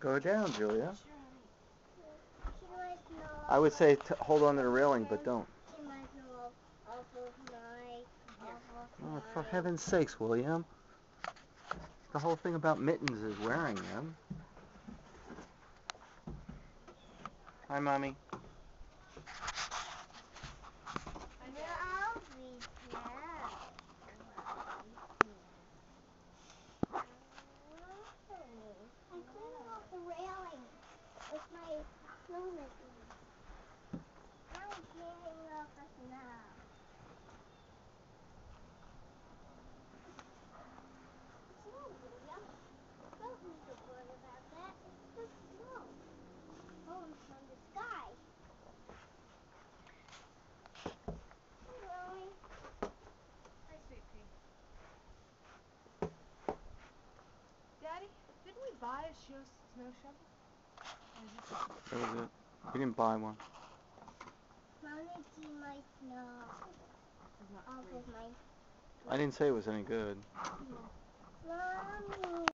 Go down, Julia. She might know I would say t- hold on to the railing, but don't. She might know off of my, off of Oh, for heaven's sakes, William. The whole thing about mittens is wearing them. Hi, Mommy. I'll be proud. I'm cleaning off the railing with my snow machine. I'm cleaning off the snow. Snow, William. Don't need to worry about that. It's snow. From the sky. Really? Daddy, didn't we buy a snow shovel? Or is this just- That was it. We didn't buy one. Mommy, see my snow it's not off free? of my I didn't say it was any good. Mommy.